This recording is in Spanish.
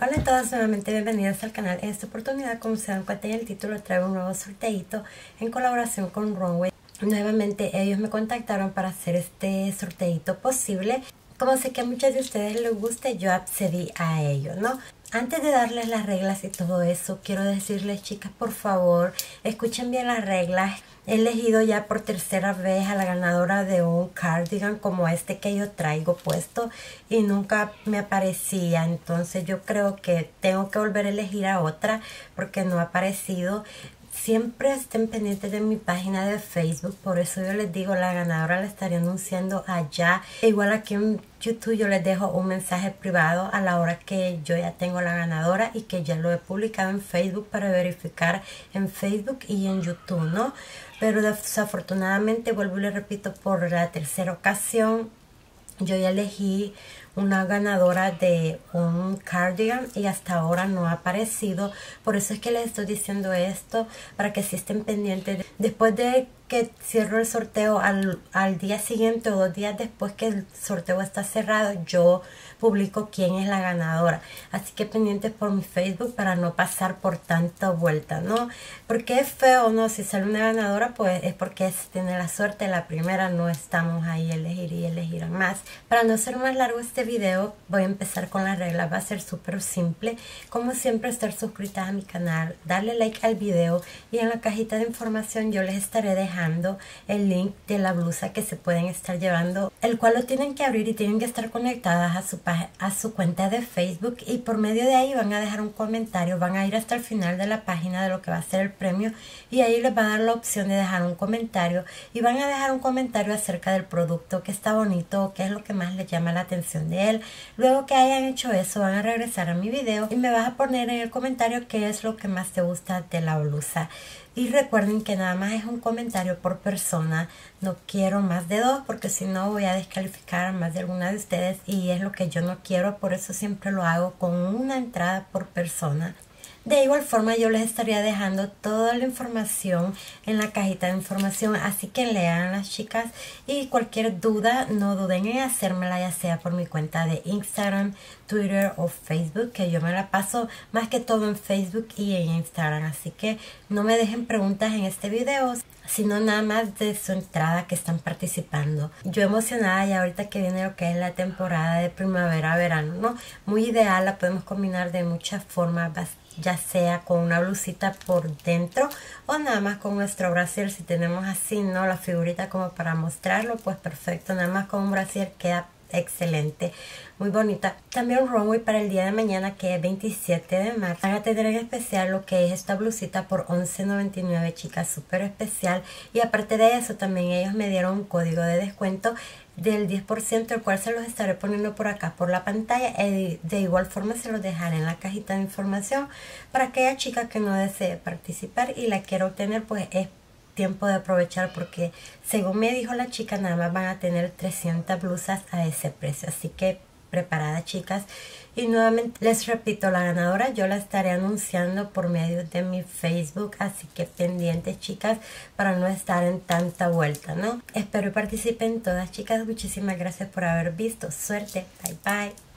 Hola a todos, nuevamente bienvenidos al canal. En esta oportunidad, como se dan cuenta en el título, traigo un nuevo sorteito en colaboración con Runway. Nuevamente ellos me contactaron para hacer este sorteito posible. Como sé que a muchos de ustedes les guste, yo accedí a ello, ¿no? Antes de darles las reglas y todo eso, quiero decirles chicas, por favor, escuchen bien las reglas. He elegido ya por tercera vez a la ganadora de un cardigan como este que yo traigo puesto y nunca me aparecía. Entonces yo creo que tengo que volver a elegir a otra porque no ha aparecido siempre estén pendientes de mi página de Facebook, por eso yo les digo, la ganadora la estaré anunciando allá. Igual aquí en YouTube yo les dejo un mensaje privado a la hora que yo ya tengo la ganadora y que ya lo he publicado en Facebook para verificar en Facebook y en YouTube, ¿no? Pero desafortunadamente, vuelvo y le repito, por la tercera ocasión, yo ya elegí una ganadora de un cardigan y hasta ahora no ha aparecido. Por eso es que les estoy diciendo esto, para que si estén pendientes. Después de que cierro el sorteo al, al, día siguiente o dos días después que el sorteo está cerrado, yo publico quién es la ganadora. Así que pendientes por mi Facebook para no pasar por tanta vuelta, ¿no? Porque es feo, ¿no? Si sale una ganadora, pues es porque se tiene la suerte. La primera no estamos ahí elegir y elegir más. Para no ser más largo este video, voy a empezar con las reglas. Va a ser súper simple. Como siempre, estar suscritas a mi canal, darle like al video y en la cajita de información yo les estaré dejando el link de la blusa que se pueden estar llevando, el cual lo tienen que abrir y tienen que estar conectadas a su, a su cuenta de Facebook y por medio de ahí van a dejar un comentario, van a ir hasta el final de la página de lo que va a ser el premio y ahí les va a dar la opción de dejar un comentario y van a dejar un comentario acerca del producto que está bonito, qué es lo que más les llama la atención de él. Luego que hayan hecho eso van a regresar a mi video y me vas a poner en el comentario qué es lo que más te gusta de la blusa. Y recuerden que nada más es un comentario por persona. No quiero más de dos porque si no voy a descalificar a más de alguna de ustedes y es lo que yo no quiero. Por eso siempre lo hago con una entrada por persona. De igual forma yo les estaría dejando toda la información en la cajita de información, así que lean las chicas. Y cualquier duda no duden en hacérmela ya sea por mi cuenta de Instagram, Twitter o Facebook, que yo me la paso más que todo en Facebook y en Instagram, así que no me dejen preguntas en este video sino nada más de su entrada que están participando. Yo emocionada y ahorita que viene lo que es la temporada de primavera-verano, ¿no? Muy ideal, la podemos combinar de muchas formas, ya sea con una blusita por dentro o nada más con nuestro brasier si tenemos así no la figurita como para mostrarlo pues perfecto nada más con un brasier queda excelente. Muy bonita. También un runway para el día de mañana que es 27 de marzo van a tener en especial lo que es esta blusita por 11.99 chicas súper especial. Y aparte de eso también ellos me dieron un código de descuento del 10%, el cual se los estaré poniendo por acá por la pantalla. y de igual forma se los dejaré en la cajita de información para aquella chica que no desee participar y la quiero obtener, pues es tiempo de aprovechar porque según me dijo la chica nada más van a tener 300 blusas a ese precio. Así que preparadas chicas. Y nuevamente les repito la ganadora yo la estaré anunciando por medio de mi facebook. Así que pendientes chicas para no estar en tanta vuelta no espero y participen todas chicas. Muchísimas gracias por haber visto. Suerte. Bye bye